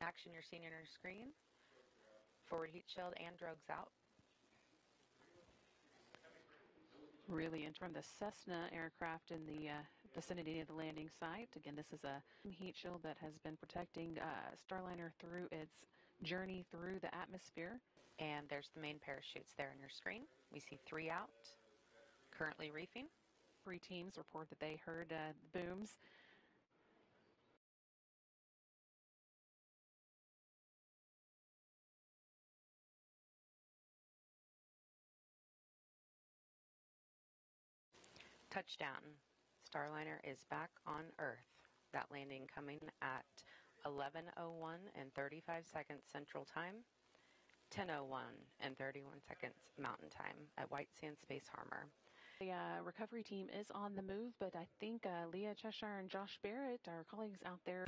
Action you're seeing on your screen. Forward heat shield and drogues out. really in from the Cessna aircraft in the uh, vicinity of the landing site. Again, this is a heat shield that has been protecting uh, Starliner through its journey through the atmosphere. And there's the main parachutes there on your screen. We see three out, currently reefing. Three teams report that they heard uh, the booms. Touchdown. Starliner is back on Earth. That landing coming at 11.01 and 35 seconds Central Time, 10.01 and 31 seconds Mountain Time at White Sands Space Harbor. The uh, recovery team is on the move, but I think uh, Leah Cheshire and Josh Barrett, our colleagues out there,